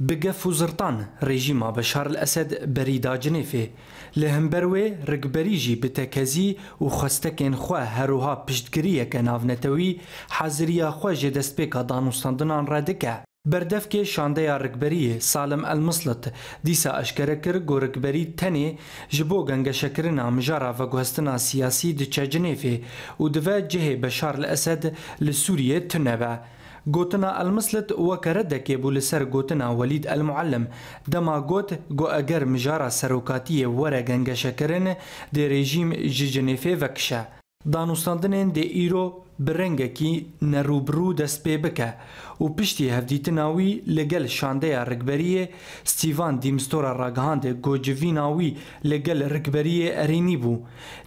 Bi gef û zirtan rejîma Beşar el Esed berî da Cinêfê. Li hember wê rikberî jî bi tekezî û xwestekên xwe herwiha piştgiriyeke navnetewî haziriya xwe ji destpêka danûstandinan re dike. Berdevkê şandeya rikberiyê Salim El Mislit dîsa eşkere kir ku rikberî tenê ji bo gengeşekirina mijara veguhestina siyasî diçe Cinêfê û dive cihê Beşar el Esed li Sûriyê tune be. Gotina Elmislit weke redekê bû li ser gotina Welîd Elmuellim, dema got ku eger mijara serokatiyê were gengeşekirin, dê rejîm ji Cinêfê vekişe. Danûstandinên dê îro bi rengekî ne rû bi rû dest pê bike û piştî hevdîtina wî li gel şandeya Rikberiyê, Stîvan Dîmstora ragihand ku civîna wî li gel rikberiyê erênî bû.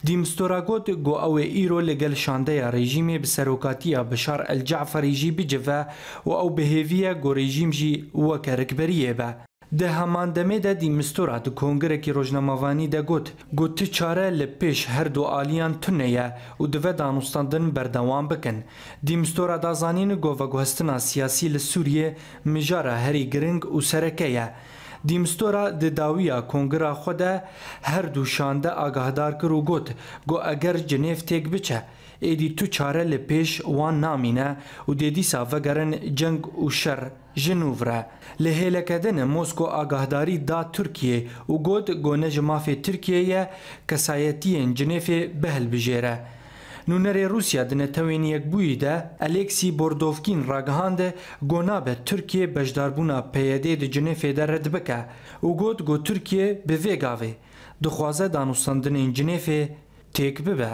De Mistura got ku ew ê îro li gel şandeya rejîmê bi serokatiya Bişar El Ce'ferî jî bicive û ew bi hêvî ye ku rejîm jî weke rikberiyê be. Di heman demê de De Mistura di kongirekî rojnamevanî de got ku ti çare li pêş her du aliyan tune ye û dive danûstandin berdewam bikin. De Mistura da zanîn ku veguhestina siyasî li Sûriyê mijara herî giring û sereke ye. De Mistura di dawiya kongira xwe de her du şande agahdar kir û got ku eger cinêv têk biçe, êdî tu çare li pêş wan namîne û dê dîsa vegerin ceng û şer ji nû vire. Li hêleke din Mosko agahdarî da Tirkiyeyê û got ku ne ji mafê Tirkiyeyê ye kesayetiyên cinêfê bihilbijêre. Nûnerê Rûsya di Netewên Yekbûyî de Aleksî Bordovkîn ragihande go nabe Tirkiye beşdarbûna PYD'ê di Cinêfê de red bike û got go Tirkiye bi vê gavê dixwaze danûstandinên Cinêfê têk bibe.